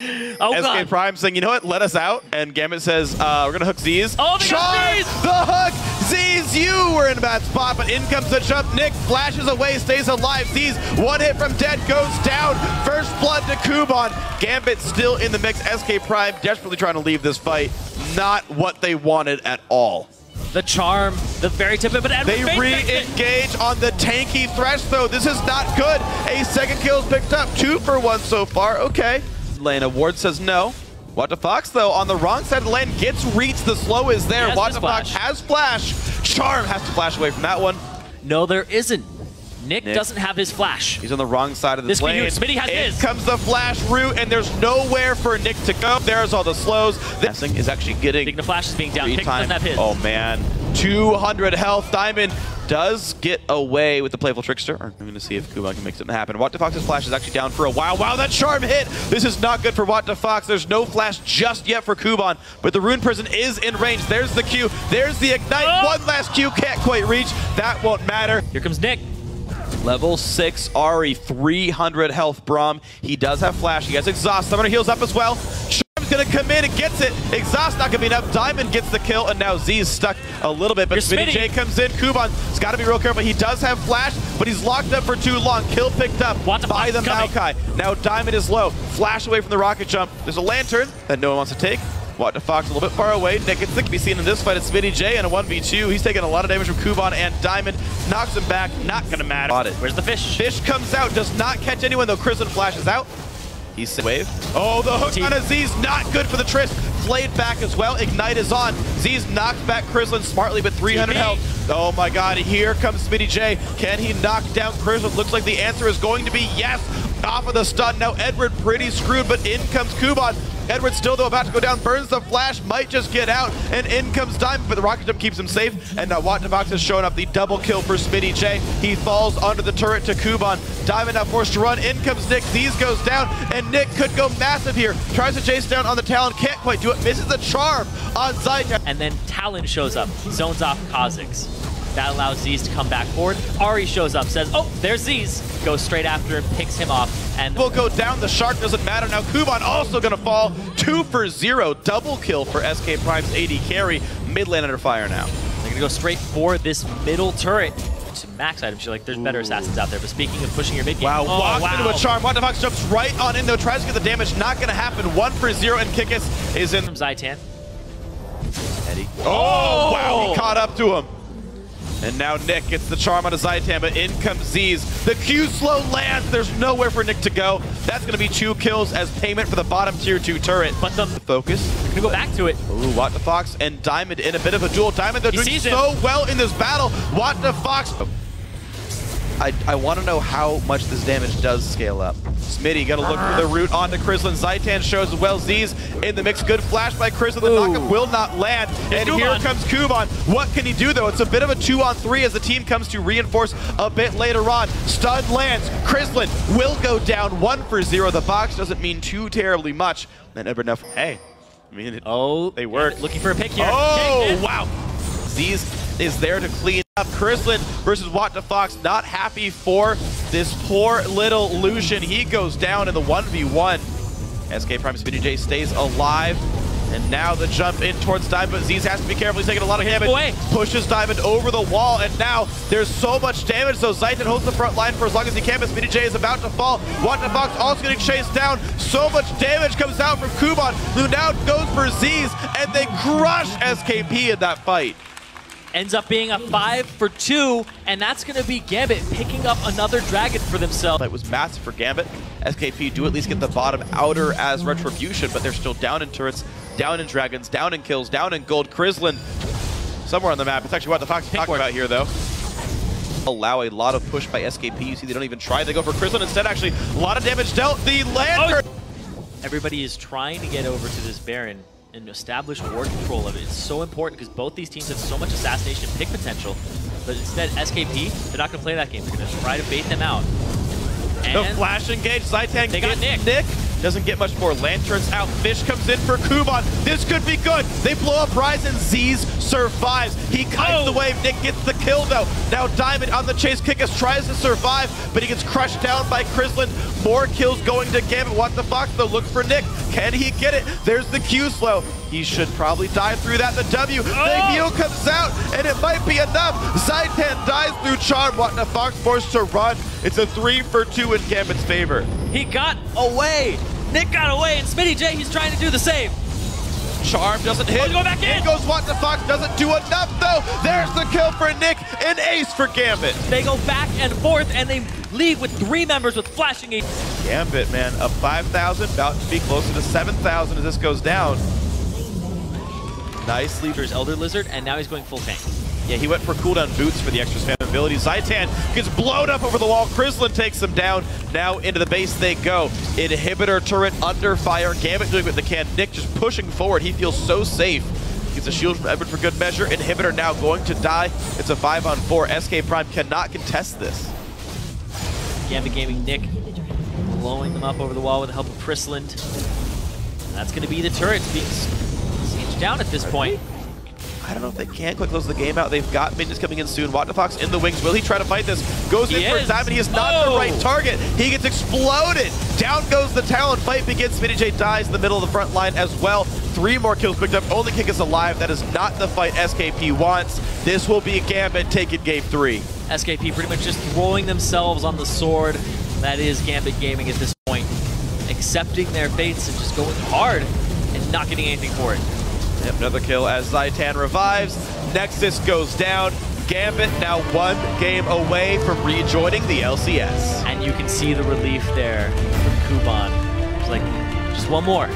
Oh SK god. Prime saying, you know what, let us out. And Gambit says, uh, we're going to hook Zyzz. Oh, they Zyzz! the hook! Zyzz, you were in a bad spot, but in comes the jump. niQ flashes away, stays alive. Zyzz, one hit from dead, goes down. First blood to Kubon. Gambit still in the mix. SK Prime desperately trying to leave this fight. Not what they wanted at all. The charm, the very tip of it, They re-engage on the tanky Thresh, though. This is not good. A second kill is picked up. Two for one so far. Okay. Lane Ward says no. Watdefox, though, on the wrong side of the lane, gets reached. The slow is there. He Watdefox has flash. Charm has to flash away from that one. No, there isn't. niQ, niQ. doesn't have his flash. He's on the wrong side of This this could be lane. huge. Smitty has In his. comes the flash route, and there's nowhere for niQ to go. There's all the slows. This thing is actually getting The Flash is being down. Pick doesn't have his. Oh man, 200 health. Diamond does get away with the playful trickster. I'm going to see if Kubon can make something happen. Watdefox's flash is actually down for a while. Wow, that charm hit. This is not good for Watdefox. There's no flash just yet for Kubon, but the Rune Prison is in range. There's the Q. There's the ignite. Oh! One last Q can't quite reach. That won't matter. Here comes niQ. Level 6 Ahri, 300 health Braum. He does have flash. He has exhaust. Summoner heals up as well. Charm's gonna come in and gets it. Exhaust not gonna be enough. Diamond gets the kill, and now Zyzz stuck a little bit. But Smitty. J comes in. Kubon's gotta be real careful. He does have flash, but he's locked up for too long. Kill picked up What by the coming? Maokai. Now Diamond is low. Flash away from the rocket jump. There's a lantern that no one wants to take. Watdefox a little bit far away. niQ gets to be seen in this fight. It's Smitty J and a 1v2. He's taking a lot of damage from Kubon and Diamond. Knocks him back. Not gonna matter. Got it. Where's the fish? Fish comes out, does not catch anyone though. Kristen flashes out. He's wave. Oh, the hook Team. on Aziz, not good for the Trist. Played back as well. Ignite is on. Zyzz knocks back Krislund smartly, but 300 TP. health. Oh my god, here comes Smitty J. Can he knock down Krislund? Looks like the answer is going to be yes. Off of the stun. Now Edward pretty screwed, but in comes Kubon. Edward still though about to go down, burns the flash, might just get out, and in comes Diamond, but the rocket jump keeps him safe. And uh, now Watdefox has shown up the double kill for Smitty J. He falls under the turret to Kubon. Diamond now forced to run. In comes niQ. These goes down, and niQ could go massive here. Tries to chase down on the Talon, can't quite do it. Misses the charm on Zyta. And then Talon shows up, zones off Kha'Zix. That allows Zyzz to come back forward. Ahri shows up, says, oh, there's Zyzz. Goes straight after him, picks him off, and will go down. The shark doesn't matter. Now Kubon also gonna fall. Two for zero. Double kill for SK Prime's AD carry. Mid lane under fire now. they're gonna go straight for this middle turret. To max items, you're like, there's better assassins out there. But speaking of pushing your mid game, Wow, oh, walks wow. into a charm. Watdefox jumps right on in though. Tries to get the damage. Not gonna happen. One for zero, and Kikis is in. from Zytan. Eddie. Oh, Oh! wow, he oh. caught up to him. And now niQ gets the charm on his Zytan, but in comes Zyzz. The Q slow lands. There's nowhere for niQ to go. That's going to be two kills as payment for the bottom tier two turret. But the The focus. gonna go back to it. Ooh, Watdefox and Diamond in a bit of a duel. Diamond, though, He doing so well in this battle. Watdefox. Oh. I, I want to know how much this damage does scale up. Smitty, gotta look for the ah. route onto Krislund. Zytan shows as well. Zyzz in the mix. Good flash by Krislund. The knockup will not land. and here comes Kubon. What can he do though? It's a bit of a two on three as the team comes to reinforce a bit later on. Stun lands. Krislund will go down one for zero. The box doesn't mean too terribly much. Edward Neff, hey, I mean, it, Oh, They work. Looking for a pick here. Oh, wow. Zyzz is there to clean up. Krislund versus Watdefox. Not happy for this poor little Lucian. He goes down in the 1v1. SK Prime Speedy J stays alive. And now the jump in towards Diamond, but Zyzz has to be careful. He's taking a lot of damage. away. Pushes Diamond over the wall, and now there's so much damage, so Zytan holds the front line for as long as he can, but Speedy J is about to fall. Watdefox also getting chased down. So much damage comes out from Kubon, who now goes for Zyzz, and they crush SKP in that fight. Ends up being a five for two, and that's going to be Gambit picking up another dragon for themselves. That was massive for Gambit. SKP do at least get the bottom outer as Retribution, but they're still down in turrets, down in dragons, down in kills, down in gold. Krislund, somewhere on the map. It's actually what the Fox is talking about here, though. Allow a lot of push by SKP. You see they don't even try. They go for Krislund instead, actually. A lot of damage dealt. The Lantern. Oh. Everybody is trying to get over to this Baron and establish ward control of it. It's so important because both these teams have so much assassination pick potential, but instead SKP, they're not going to play that game. They're going to try to bait them out. The flash engage. Zytan They got niQ. niQ. Doesn't get much more. Lanterns out. Fish comes in for Kubon. This could be good. They blow up Ryzen. Zyzz survives. He kites Oh. the wave. niQ gets the kill though. Now Diamond on the chase. Kikis tries to survive, but he gets crushed down by Krislund. More kills going to Gambit. What the fuck though? Look for niQ. Can he get it? There's the Q slow. He should probably die through that. The W. The Oh. heal comes out, and it might be enough. Zytan dies through Charm. Watdefox forced to run. It's a three for two in Gambit's favor. He got away. niQ got away, and Smitty J, he's trying to do the same. Charm doesn't hit. Oh, go back in. goes Watdefox. Doesn't do enough though. There's the kill for niQ. An ace for Gambit. They go back and forth, and they leave with three members with flashing. Gambit, man, up 5,000, about to be closer to 7,000 as this goes down. Nicely. His Elder Lizard, and now he's going full tank. Yeah, he went for cooldown boots for the extra spam ability. Zytan gets blown up over the wall. Krislund takes him down. Now into the base they go. Inhibitor turret under fire. Gambit doing what they can. niQ just pushing forward. He feels so safe. Gets a shield from Edward for good measure. Inhibitor now going to die. It's a 5 on 4. SK Prime cannot contest this. Gambit Gaming niQ blowing them up over the wall with the help of Krislund. That's going to be the turrets being down at this point. I don't know if they can quick close the game out. They've got minions coming in soon. Fox in the wings. Will he try to fight this? Goes He in for is. Diamond. He is not Oh. the right oh! target. He gets exploded. Down goes the Talon. Fight begins. Smitty J dies in the middle of the front line as well. Three more kills picked up. Only Kick is alive. That is not the fight SKP wants. This will be a Gambit taking game three. SKP pretty much just throwing themselves on the sword. That is Gambit Gaming at this point. Accepting their fates and just going hard and not getting anything for it. Another kill as Zytan revives. Nexus goes down. Gambit now one game away from rejoining the LCS. And you can see the relief there from Kubon. It's like, just one more.